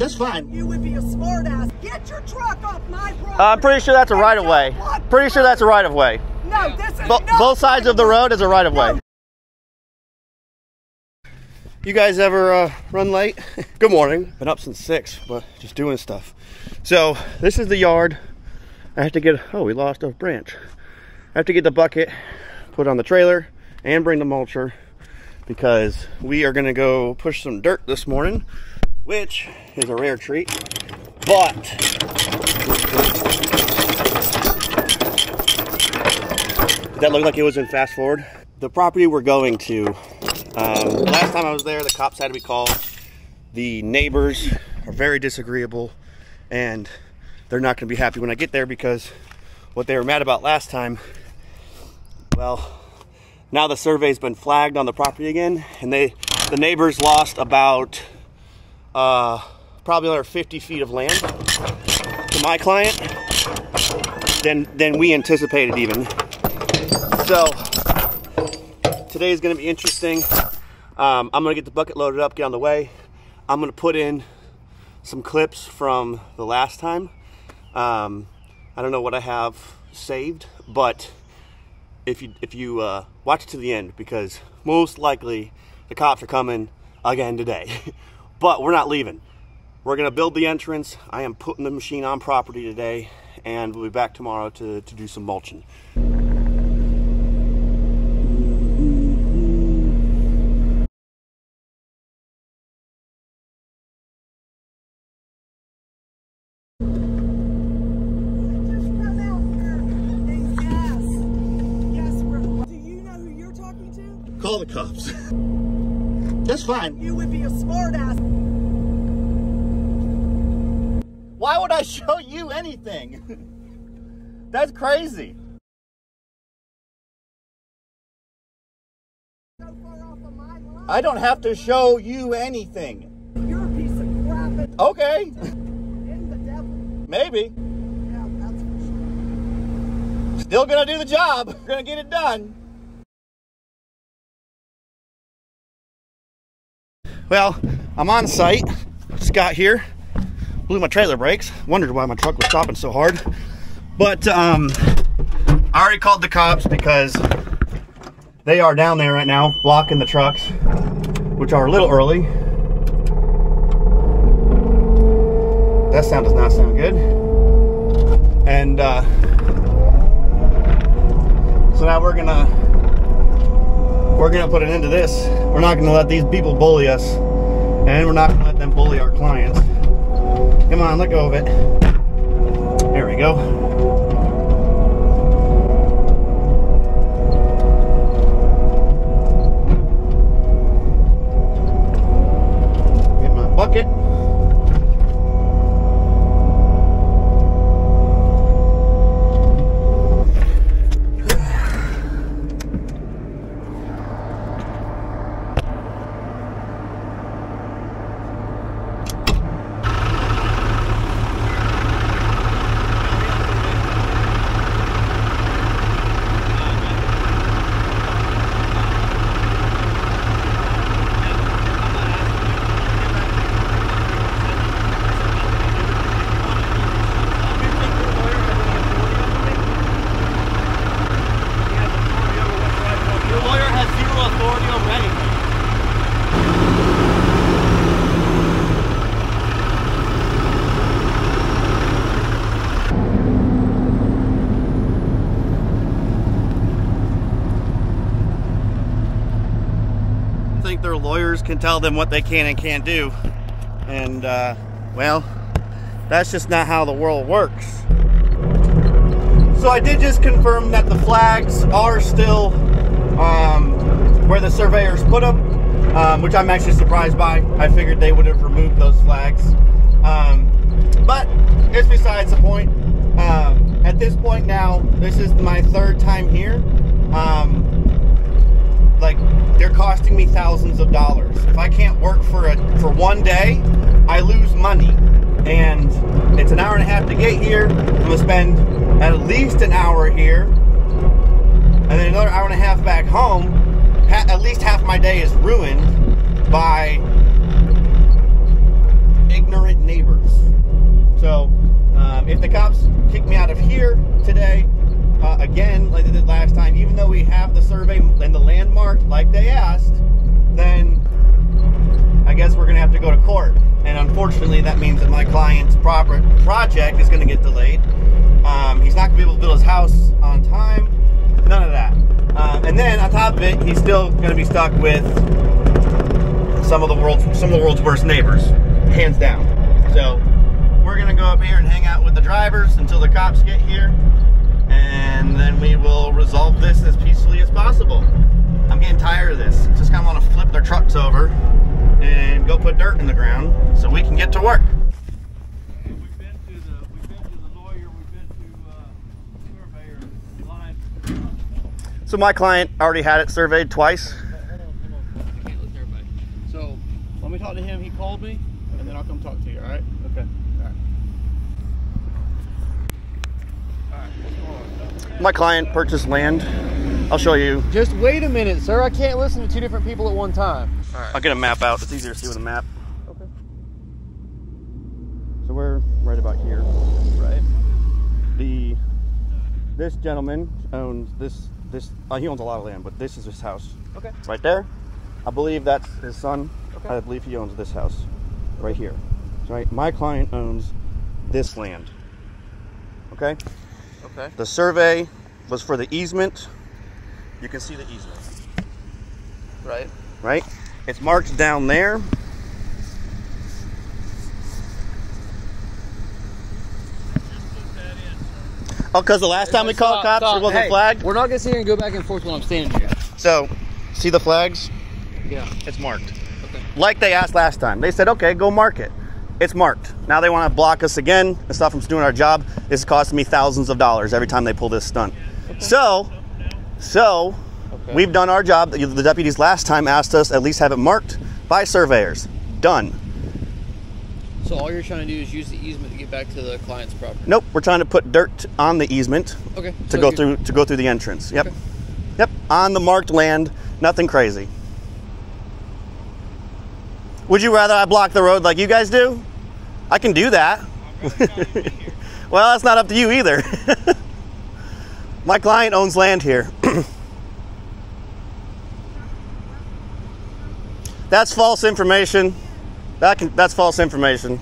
That's fine. You would be a smart ass. Get your truck off my property. Uh, I'm pretty sure that's a right of way. Pretty sure that's a right of way. No, this is Bo- not both sides of the road is a right of way. No. You guys ever uh, run late? Good morning. Been up since six, but just doing stuff. So this is the yard. I have to get. Oh, we lost a branch. I have to get the bucket, put on the trailer, and bring the mulcher because we are gonna go push some dirt this morning, which is a rare treat. But that looked like it was in fast forward? The property we're going to um, last time I was there, the cops had to be called. The neighbors are very disagreeable, and they're not going to be happy when I get there because what they were mad about last time, well, now the survey's been flagged on the property again, and they, the neighbors lost about uh, probably another 50 feet of land to my client than than we anticipated even. So today is going to be interesting. Um, I'm going to get the bucket loaded up, get on the way. I'm going to put in some clips from the last time. Um, I don't know what I have saved, but if you if you uh, watch to the end, because most likely the cops are coming again today. but we're not leaving. We're going to build the entrance. I am putting the machine on property today, and we'll be back tomorrow to, to do some mulching. Just come out here and yes. Yes. Do you know who you're talking to? Call the cops. That's fine. You would be a smart ass. Why would I show you anything? That's crazy. So far off of my line. I don't have to show you anything. You're a piece of crap Okay, in the devil. maybe. Yeah, that's for sure. Still gonna do the job. We're Gonna get it done. Well, I'm on site. Just got here. Blew my trailer brakes. Wondered why my truck was stopping so hard. But um, I already called the cops because they are down there right now blocking the trucks, which are a little early. That sound does not sound good. And uh, so now we're gonna we're gonna put an end to this. We're not gonna let these people bully us, and we're not gonna let them bully our clients. Come on, let go of it. There we go. Get my bucket. Your lawyer has zero authority over anything. I think their lawyers can tell them what they can and can't do. And, uh, well, that's just not how the world works. So I did just confirm that the flags are still um, where the surveyors put them, um, which I'm actually surprised by. I figured they would have removed those flags. Um, but it's besides the point. Um, at this point now, this is my third time here. Um, like they're costing me thousands of dollars. If I can't work for a for one day, I lose money. And it's an hour and a half to get here. I'm gonna spend at least an hour here, and then another hour and a half back home. Ha- at least half my day is ruined by ignorant neighbors. So um, if the cops kick me out of here today, uh, again, like they did last time, even though we have the survey and the landmark like they asked, then I guess we're gonna have to go to court. And unfortunately, that means that my client's proper project is gonna get delayed. Um, he's not gonna be able to build his house on time. None of that. Um, and then on top of it, he's still gonna be stuck with some of the world's some of the world's worst neighbors, hands down. So we're gonna go up here and hang out with the drivers until the cops get here, and then we will resolve this as peacefully as possible. I'm getting tired of this. Just kind of want to flip their trucks over and go put dirt in the ground so we can get to work. We've been to the, we've been to the lawyer, we've been to, uh, surveyor, line. So my client already had it surveyed twice. Hold on, hold on, I can't listen to everybody. So, let me talk to him, he called me, and then I'll come talk to you, alright? Okay. Alright. Alright, what's on? My client purchased land. I'll show you. Just wait a minute, sir, I can't listen to two different people at one time. Alright. I'll get a map out. It's easier to see with a map. Okay. So we're right about here. Right. The this gentleman owns this this. Uh, he owns a lot of land, but this is his house Okay. right there. I believe that's his son. Okay. I believe he owns this house right here. Right. My client owns this land. Okay. Okay. The survey was for the easement. You can see the easement, Right. right? It's marked down there. Oh, because the last time we called Stop, cops, stop. it wasn't Hey, flagged. We're not gonna sit here and go back and forth when I'm standing here. So, see the flags? Yeah. It's marked. Okay. Like they asked last time. They said, okay, go mark it. It's marked. Now they want to block us again and stop us from doing our job. This is costing me thousands of dollars every time they pull this stunt. So, so Okay. we've done our job. The the deputies last time asked us at least have it marked by surveyors. Done. So all you're trying to do is use the easement to get back to the client's property. Nope, we're trying to put dirt on the easement Okay. to so go through to go through the entrance. Yep. Okay. Yep, on the marked land, nothing crazy. Would you rather I block the road like you guys do? I can do that. well, that's not up to you either. My client owns land here. that's false information. That can, that's false information.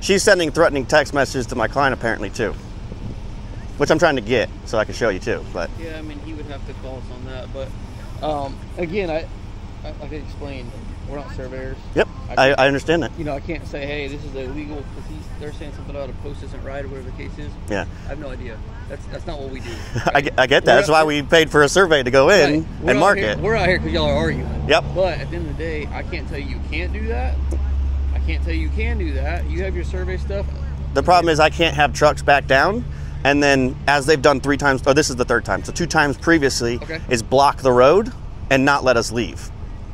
She's sending threatening text messages to my client apparently too which I'm trying to get so I can show you too. But Yeah, I mean, he would have to call us on that, but um, again, I, I like I we're not surveyors. yep, I, I understand that. You know, I can't say, hey, this is illegal because they're saying something about a post isn't right or whatever the case is. Yeah, I have no idea. That's that's not what we do. I, get- I get that. That's why we paid for a survey to go in Right. And mark here- it. We're out here because y'all are arguing. Yep. But at the end of the day, I can't tell you you can't do that. I can't tell you you can do that. You have your survey stuff. The problem is I can't have trucks back down, and then as they've done three times, or this is the third time, so two times previously, Okay. is block the road and not let us leave.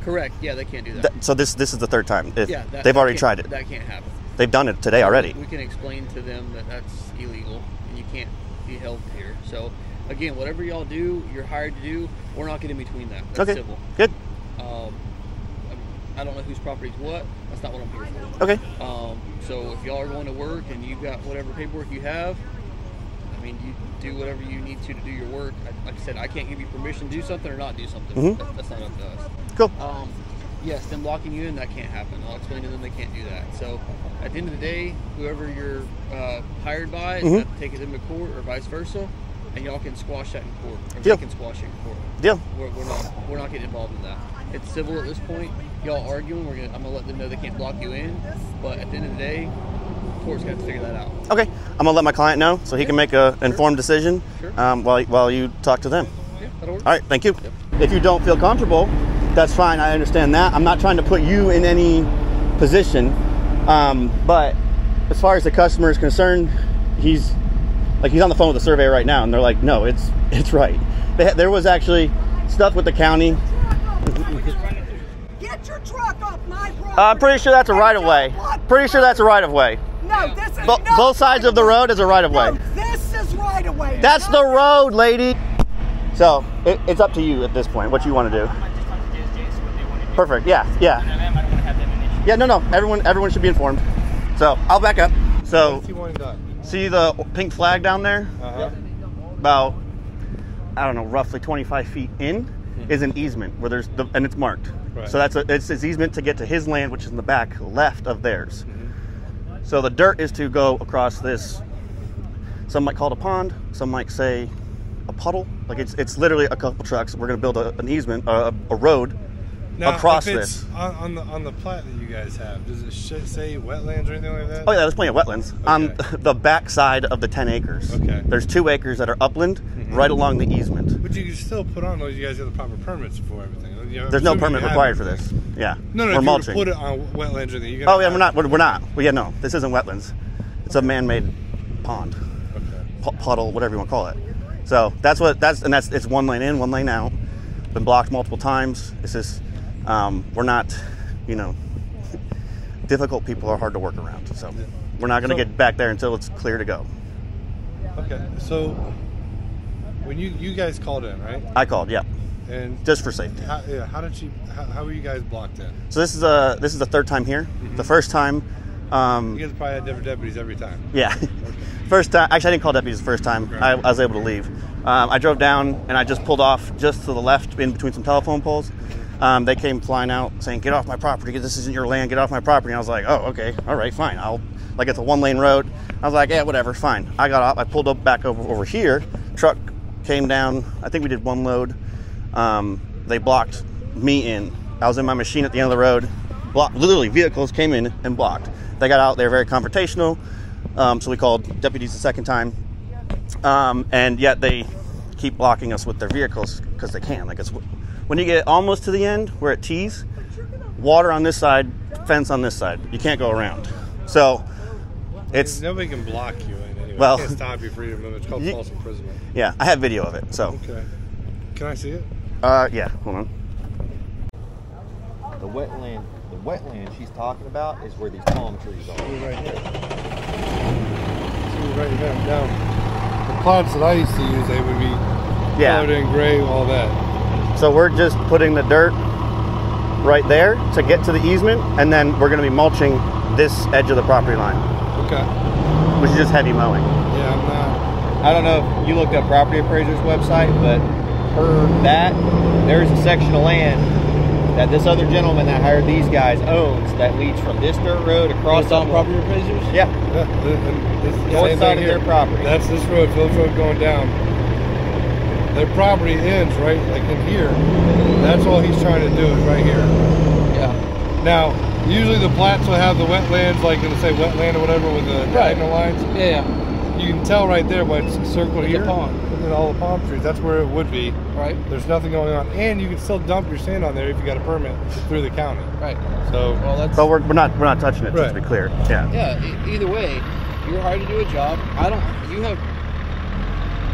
Correct. Yeah, they can't do that. Th- so this this is the third time. If yeah, that, they've that already tried it. That can't happen. They've done it today already. We can explain to them that that's illegal and you can't be held here. So, again, whatever y'all do, you're hired to do. We're not getting in between that. That's Okay, civil. good. Um, I don't know whose property's what. That's not what I'm here for. Okay, Um, so if y'all are going to work and you've got whatever paperwork you have, mean, you do whatever you need to to do your work. I, like I said, I can't give you permission to do something or not do something. Mhm. That, that's not up to us. cool. Um, yes, them locking you in, that can't happen. I'll explain to them they can't do that. So at the end of the day, whoever you're uh, hired by Mhm. to take them to court or vice versa, and y'all can squash that in court. Or Deal. they can squash it in court. Deal. We're, we're not we're not getting involved in that. It's civil at this point. Y'all arguing. We're gonna I'm gonna let them know they can't block you in. But at the end of the day, court's gonna have to figure that out. Okay, I'm gonna let my client know so he can make a informed decision Sure. um, while while you talk to them. Yeah, that'll work. All right, thank you. If you don't feel comfortable, that's fine. I understand that. I'm not trying to put you in any position, um, but as far as the customer is concerned, he's like he's on the phone with the survey right now, and they're like, "No, it's it's right." They, there was actually stuff with the county. Get your truck off my property. Uh, I'm pretty sure that's a right of way. Pretty sure that's a right of way. No, this is Bo- not both sides of the road is a right of way. No, this is right away. That's the road, lady. So it, it's up to you at this point. What you want to do? Perfect. Yeah. Yeah. Yeah. No. No. Everyone. Everyone should be informed. So I'll back up. So What's he wanting done? see the pink flag down there? Uh-huh. About I don't know, roughly 25 feet in is an easement where there's the, and it's marked. Right. So that's a, it's his easement to get to his land, which is in the back left of theirs. So the dirt is to go across this. Some might call it a pond. Some might say a puddle. Like it's it's literally a couple trucks. We're gonna build a, an easement, uh, a road Now, across this. on, on the on the plat that you guys have, does it say wetlands or anything like that? Oh yeah, there's plenty of wetlands on the back side of the 10 acres. Okay. Mm-hmm. There's two acres that are upland, right along the easement. But you can still put on those. You guys have the proper permits for everything. You know, There's no permit required for this. Yeah. No, no. we're mulching. put it on wetlands or anything, you oh yeah, we're not. We're, we're not. Well, yeah, no. This isn't wetlands. It's a man-made pond, Okay. Pu- puddle, whatever you want to call it. So that's what that's and that's it's one lane in, one lane out. Been blocked multiple times. It's just um, we're not, you know, difficult people are hard to work around. So we're not going to So- get back there until it's clear to go. Okay. So when you you guys called in, right? I called, yeah, And just for safety. how, yeah, how did you? How, how were you guys blocked in? So this is a this is the third time here. The first time, um, You guys probably had different deputies every time. yeah, first time. Actually, I didn't call deputies the first time. I, I was able to leave. Um, I drove down and I just pulled off just to the left in between some telephone poles. Um, they came flying out saying, "Get off my property! This isn't your land! Get off my property!" And I was like, "Oh, okay, all right, fine. I'll like it's a one lane road." I was like, "Yeah, whatever, fine." I got off. I pulled up back over over here. Truck came down. I think we did one load. Um, they blocked me in. I was in my machine at the end of the road. Literally, vehicles came in and blocked. They got out. They were very confrontational. Um, so we called deputies the second time. Um, and yet they keep blocking us with their vehicles because they can. Like it's when you get almost to the end, we're at T's. Water on this side, fence on this side. You can't go around. So it's Nobody can block you in anyway. Well- can't stop you of movement. It's called false imprisonment. yeah. I have video of it. So Okay. Can I see it? Uh, yeah. Hold on. The wetland, the wetland she's talking about is where these palm trees are. Right here. See, right here. Now, the plats that I used to use, they would be Yeah. colored in gray, all that. So we're just putting the dirt right there to get to the easement, and then we're going to be mulching this edge of the property line, Okay. which is just heavy mowing. Yeah, I'm not. I don't know if you looked up property appraiser's website, but per that, there's a section of land that this other gentleman that hired these guys owns that leads from this dirt road across Cross on property appraisers? Yeah, Yeah, th- and this is the North same side thing of their property. That's this road, Phillips Road going down. Their property ends right like in here. That's all he's trying to do is right here. Yeah. Now, usually the plats will have the wetlands, like in the say wetland or whatever with the diagonal lines. Yeah, You can tell right there, but it's circled It's here. pond. Look at all the palm trees. That's where it would be. Right, There's nothing going on, and you can still dump your sand on there if you got a permit through the county. right. So, Well, that's. But we're, we're not we're not touching it. Just to be clear. Yeah. Yeah, e- either way, you're hired to do a job. I don't. You have.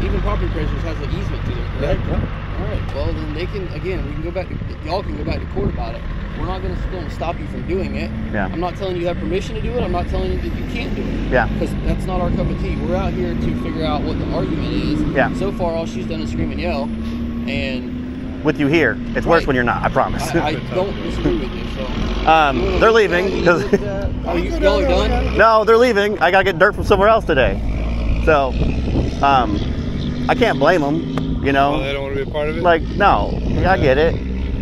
Even property appraisers has an easement to it, correct? All right. Well, then they can. Again, we can go back. To, y'all can go back to court about it. We're not going to stop you from doing it. Yeah. I'm not telling you you have permission to do it. I'm not telling you that you can't do it. Yeah. Because that's not our cup of tea. We're out here to figure out what the argument is. Yeah. So far, all she's done is scream and yell, and With you here, it's worse when you're not. I promise. I, I don't disagree with you. So. um, You they're leaving because look at that? Oh, you, y'all are done. no, they're leaving. I gotta get dirt from somewhere else today. So, um, I can't blame them. You know, well, they don't want to be a part of it. like no, I get it.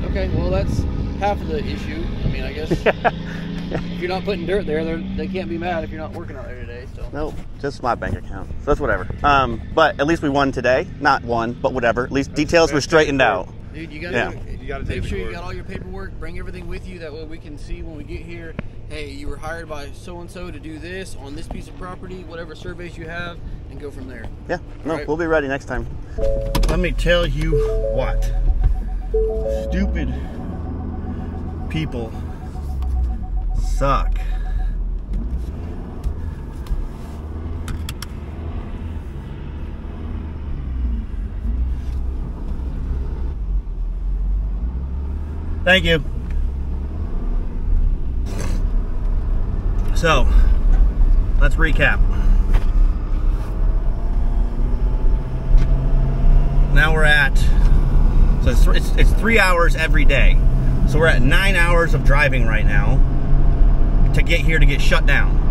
Okay, well that's half of the issue. I mean, I guess if you're not putting dirt there, they're, can't be mad if you're not working out there today. So Nope, just my bank account. So that's whatever. Um, but at least we won today. Not won, but whatever. At least details were straightened out. Dude, you gotta Yeah. you got to make sure you got all your paperwork. Bring everything with you. That way we can see when we get here. Hey, you were hired by so and so to do this on this piece of property. Whatever surveys you have, and go from there. Yeah, no, Right. we'll be ready next time. Let me tell you what. Stupid people suck. Thank you. So, let's recap. now we're at so it's, it's, it's three hours every day so we're at nine hours of driving right now to get here to get shut down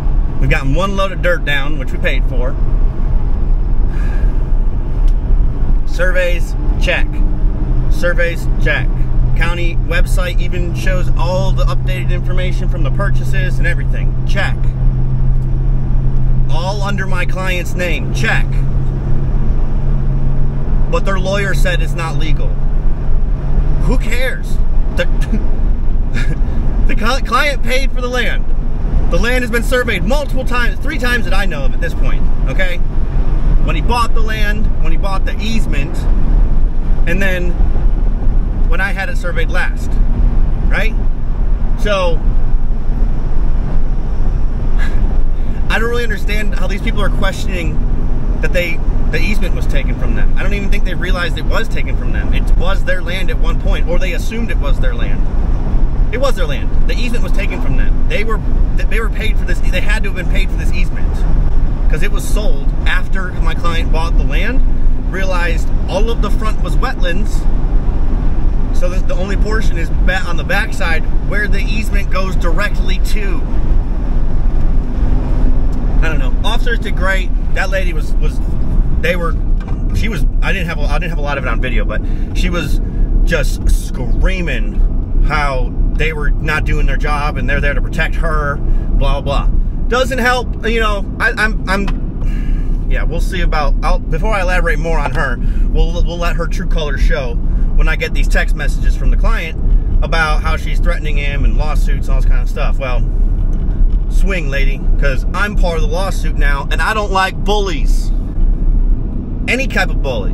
We've gotten one load of dirt down, which we paid for. Surveys, check. Surveys, check. County website even shows all the updated information from the purchases and everything. Check. All under my client's name. Check. But their lawyer said it's not legal. Who cares? The, the client paid for the land. The land has been surveyed multiple times, three times that I know of at this point, okay? When he bought the land, when he bought the easement, and then when I had it surveyed last, right? So, I don't really understand how these people are questioning that they the easement was taken from them. I don't even think they realized it was taken from them. It was their land at one point, or they assumed it was their land. It was their land. The easement was taken from them. They were they were paid for this. They had to have been paid for this easement because it was sold after my client bought the land. Realized all of the front was wetlands, so that the only portion is on the backside where the easement goes directly to. I don't know. Officers did great. That lady was was they were she was I didn't have a, I didn't have a lot of it on video, but she was just screaming how they were not doing their job and they're there to protect her, blah blah. Doesn't help, you know. I, I'm I'm yeah. We'll see about. I'll, before I elaborate more on her, we'll we'll let her true colors show when I get these text messages from the client about how she's threatening him and lawsuits and all this kind of stuff. Well, swing, lady, because I'm part of the lawsuit now, and I don't like bullies. Any type of bully.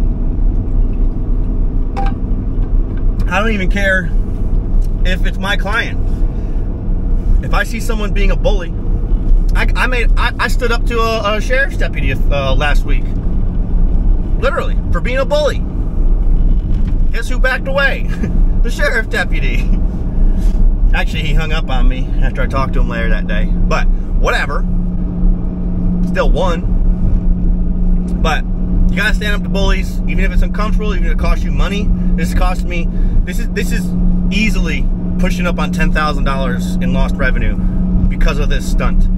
I don't even care if it's my client. If I see someone being a bully, I, I made I, I, stood up to a, a sheriff's deputy uh, last week, literally for being a bully. Guess who backed away? the sheriff deputy. Actually, he hung up on me after I talked to him later that day. But whatever. Still won. But you gotta stand up to bullies, even if it's uncomfortable, even if it costs you money. This cost me. This is this is easily pushing up on $10,000 in lost revenue because of this stunt.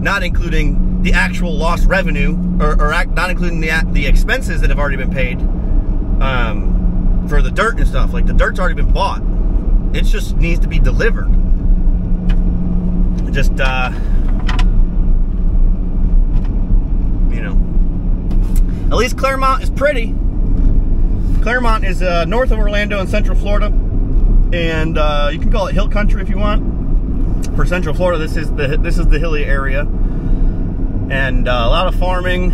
Not including the actual lost revenue, or, or not including the, the expenses that have already been paid um, for the dirt and stuff. Like the dirt's already been bought. It just needs to be delivered. Just, uh, you know, at least Clermont is pretty. Clermont is uh, north of Orlando in central Florida and uh, you can call it hill country if you want. For Central Florida, this is the this is the hilly area, and uh, a lot of farming,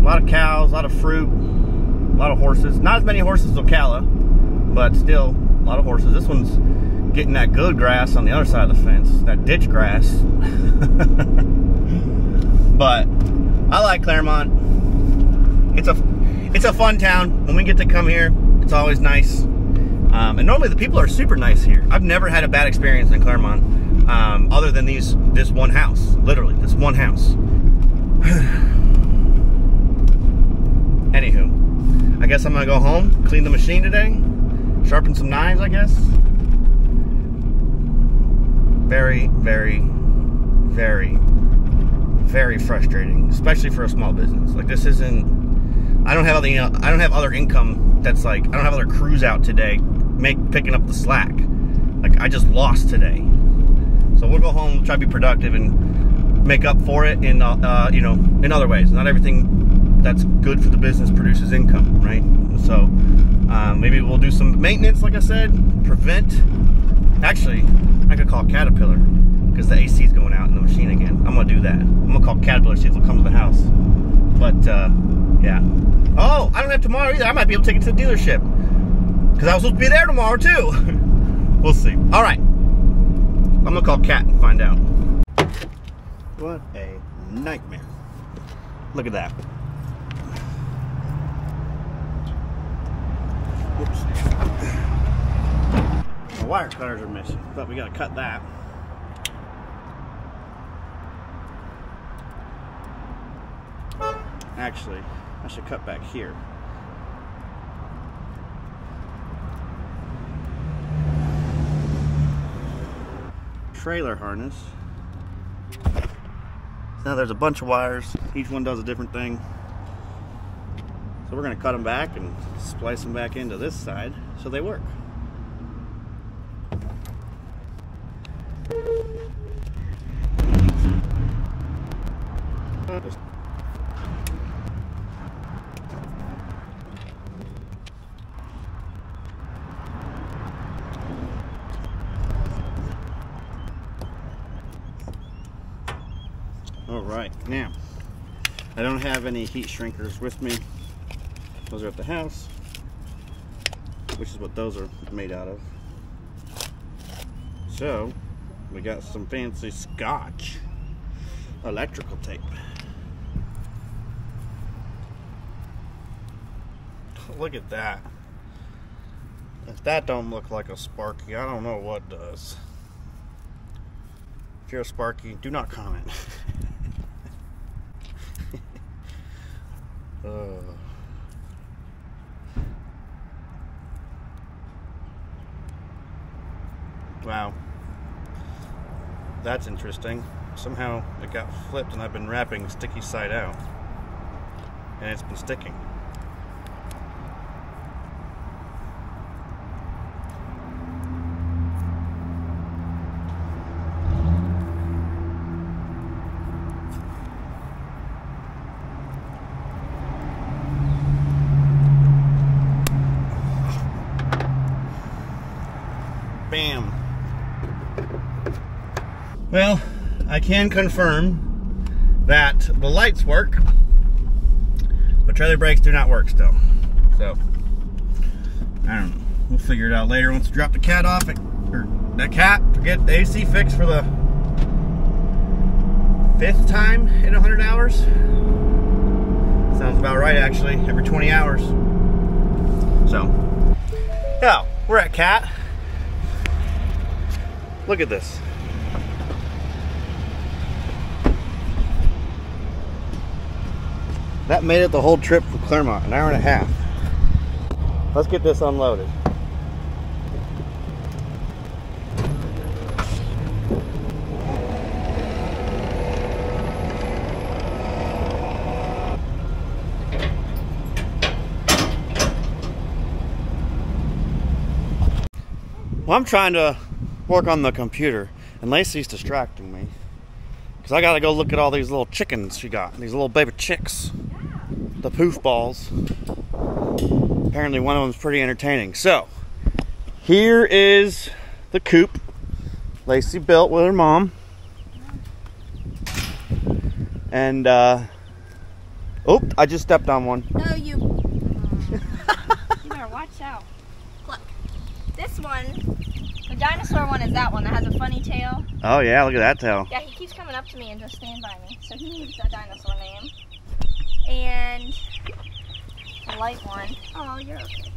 a lot of cows, a lot of fruit, a lot of horses. Not as many horses as Ocala, but still a lot of horses. This one's getting that good grass on the other side of the fence, that ditch grass. but I like Clermont. It's a it's a fun town. When we get to come here, it's always nice. Um, and normally the people are super nice here. I've never had a bad experience in Clermont, um, other than these this one house. Literally, this one house. Anywho, I guess I'm gonna go home, clean the machine today, sharpen some knives, I guess. Very, very, very, very frustrating, especially for a small business. Like this isn't. I don't have any. I don't have other income that's like. I don't have other crews out today make picking up the slack. Like I just lost today. So we'll go home, try to be productive, and make up for it in uh, uh, you know in other ways. Not everything that's good for the business produces income, right? So um, maybe we'll do some maintenance, like I said, prevent. Actually, I could call Caterpillar because the AC is going out in the machine again. I'm gonna do that. I'm gonna call Caterpillar see if they'll come to the house. But uh, yeah. Oh, I don't have tomorrow either. I might be able to take it to the dealership. Because I was supposed to be there tomorrow too. we'll see. All right. I'm gonna call Cat and find out. What a nightmare. Look at that. The wire cutters are missing, but we gotta cut that. Actually, I should cut back here. trailer harness Now there's a bunch of wires. Each one does a different thing. So we're gonna cut them back and splice them back into this side so they work. All right, now I don't have any heat shrinkers with me. Those are at the house, which is what those are made out of. So we got some fancy scotch electrical tape. Look at that. If that don't look like a Sparky, I don't know what does. If you're a Sparky, do not comment. uh. Wow. That's interesting. Somehow it got flipped and I've been wrapping sticky side out. And it's been sticking. Well, I can confirm that the lights work, but trailer brakes do not work still. So, I don't know. We'll figure it out later once we drop the cat off or that cat to get the AC fixed for the fifth time in 100 hours. Sounds about right, actually, every 20 hours. So, yeah, we're at Cat. Look at this. That made it the whole trip from Clermont, an hour and a half. Let's get this unloaded. Well, I'm trying to work on the computer, and Lacey's distracting me. Because I gotta go look at all these little chickens she got, these little baby chicks. The poof balls. Apparently, one of them's pretty entertaining. So, here is the coop Lacey built with her mom. And, uh, oh, I just stepped on one. No, you. you better watch out. Look, this one, the dinosaur one is that one that has a funny tail. Oh, yeah, look at that tail. Yeah, he keeps coming up to me and just stand by me. So he needs a dinosaur name. And a light one. Oh, you're okay.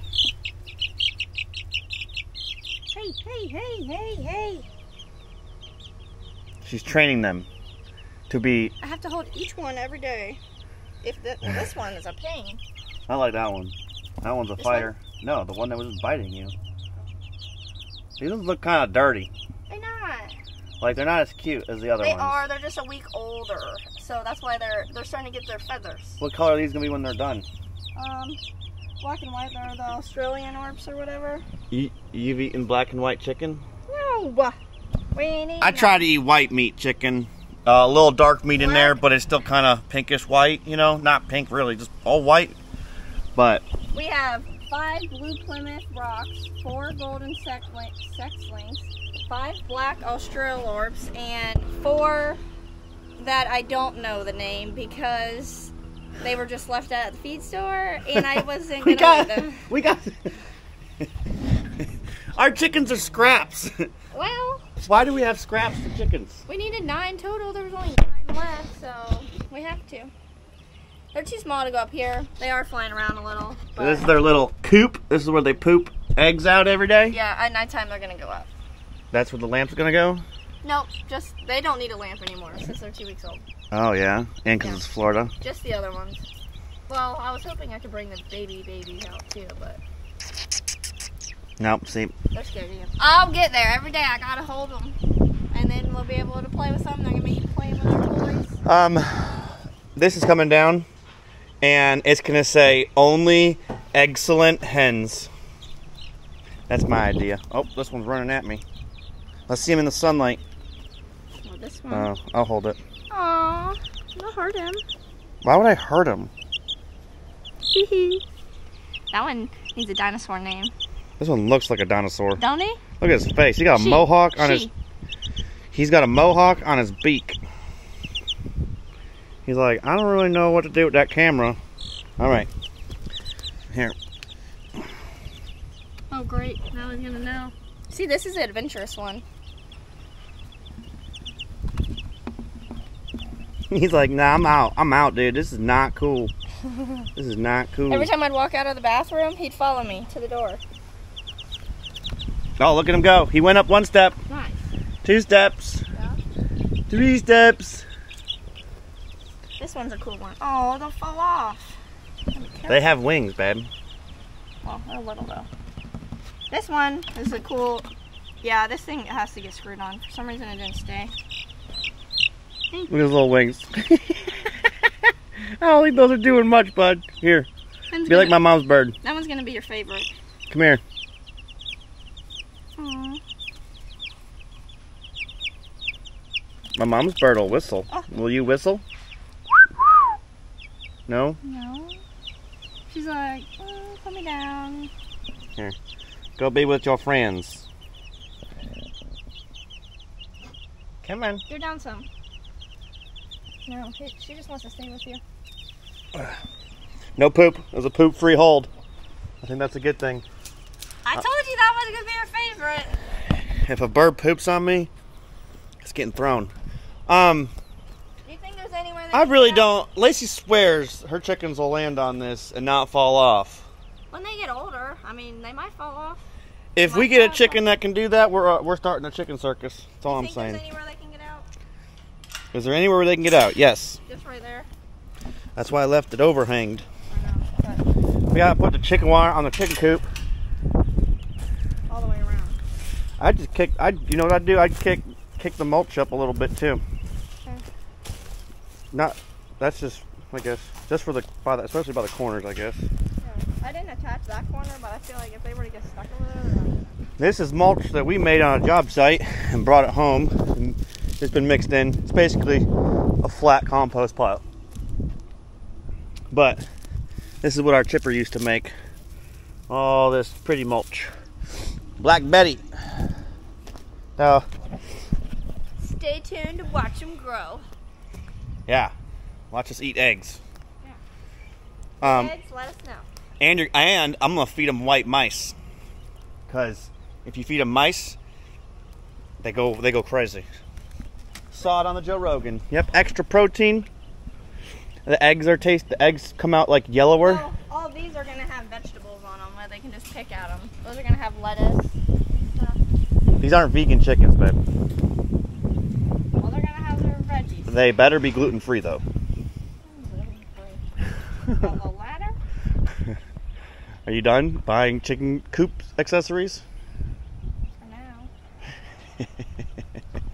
Hey, hey, hey, hey, hey. She's training them to be. I have to hold each one every day. If the, well, this one is a pain. I like that one. That one's a This fighter. No, the one that was biting you. These ones look kind of dirty. They're not. Like they're not as cute as the other They ones. They are. They're just a week older, so that's why they're they're starting to get their feathers. What color are these gonna be when they're done? Um, black and white. They're the Australian orbs or whatever. You, you've eaten black and white chicken? No, we ain't I try to eat white meat chicken. Uh, a little dark meat in there, but it's still kind of pinkish white. You know, not pink really, just all white. But. We have five blue Plymouth rocks, four golden sex, sex links, five black Australorps, and four that I don't know the name because they were just left out at the feed store, and I wasn't we gonna got, eat them. we got. Our chickens are scraps. Well, Why do we have scraps for chickens? we needed nine total. There was only nine left, so we have to. They're too small to go up here. They are flying around a little. This is their little coop. This is where they poop eggs out every day. yeah, at nighttime they're gonna go up. That's where the lamp's gonna go. Nope, just they don't need a lamp anymore since they're two weeks old. Oh yeah, and because Yeah. it's Florida. Just the other ones. Well, I was hoping I could bring the baby babies out too, but Nope. See, they're scared of you. I'll get there every day. I gotta hold them, and then we'll be able to play with them. They're gonna be playing with their toys. Um, this is coming down, and it's gonna say only excellent hens. That's my idea. Oh, this one's running at me. Let's see him in the sunlight. Oh, this one. Oh, I'll hold it. Aw, don't hurt him. Why would I hurt him? that one needs a dinosaur name, This one looks like a dinosaur. don't he? Look at his face. He got a She. mohawk on his. He's got a mohawk on his beak. He's like, I don't really know what to do with that camera. All right. Here. Oh, great. Now he's gonna know. See, this is the adventurous one. He's like, Nah, I'm out. I'm out, dude. This is not cool. This is not cool. Every time I'd walk out of the bathroom, he'd follow me to the door. Oh, look at him go. He went up one step, Nice. two steps, Yeah. three steps. This one's a cool one. Oh, they'll fall off. They have wings, babe. Well, a little though. This one is a cool. Yeah, this thing has to get screwed on. For some reason, it didn't stay. Look at his little wings. I don't think those are doing much, bud. Here, One's be like my mom's bird. That one's gonna be your favorite. Come here. My mom's bird will whistle. Oh. Will you whistle? No? No. She's like, oh, put me down. Here. Go be with your friends. Come on. You're down some. No, she, she just wants to stay with you. No poop. It was a poop free hold. I think that's a good thing. I told you that was gonna be your favorite. If a bird poops on me, it's getting thrown. Um, Do you think there's anywhere that I really get don't. Lacey swears her chickens will land on this and not fall off. When they get older, I mean, they might fall off. If we get a fall chicken that can do that, we're uh, we're starting a chicken circus. That's all Do I'm think saying. there's anywhere they can get out? Is there anywhere where they can get out? Yes. Just right there. That's why I left it overhanged. I know, We gotta put the chicken wire on the chicken coop. all the way around. I just kick. I you know what I do? I kick kick the mulch up a little bit too. Okay. Not. That's just I guess just for the by the, especially by the corners I guess. Yeah. I didn't attach that corner, but I feel like if they were to get stuck over there, they're- This is mulch that we made on a job site and brought it home. And it's been mixed in. It's basically a flat compost pile. But this is what our chipper used to make. All this pretty mulch. Black Betty. Now, Stay tuned to watch them grow. yeah, watch us eat eggs. Um, Eggs, let us know. and you're, and I'm gonna feed them white mice, cause if you feed them mice, they go they go crazy. Saw it on the Joe Rogan. Yep, extra protein. The eggs are taste. The eggs come out like yellower. Well, all these are gonna have vegetables on them where they can just pick at them. Those are gonna have lettuce. and stuff. These aren't vegan chickens, babe. Well, they're gonna have their veggies. They better be gluten free though. On the ladder? Are you done buying chicken coop accessories? For now.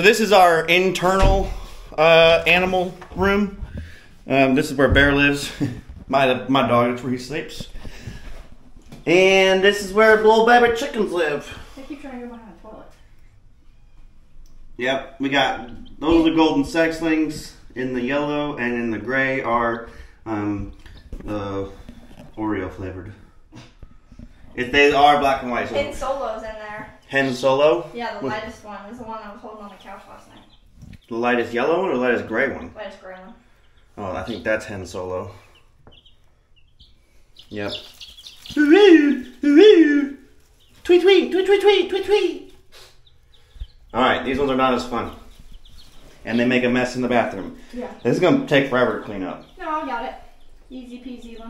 So this is our internal uh, animal room. Um, this is where Bear lives. my my dog. That's where he sleeps. And this is where little baby chickens live. They keep trying to go behind the toilet. Yep, we got those are the golden sexlings. In the yellow and in the gray are um, the Oreo flavored. If they are black and white, so Hen Solo's in there. Hen solo. Yeah, the With- lightest one is the one I was holding on the couch last night. The lightest yellow one or the lightest gray one? Lightest gray one. Oh, I think that's hen solo. Yep. Hoo-woo, hoo-woo. Tweet, tweet, tweet, tweet, tweet, tweet, tweet. All right, these ones are not as fun, and they make a mess in the bathroom. Yeah. This is gonna take forever to clean up. No, I got it. Easy peasy lemon.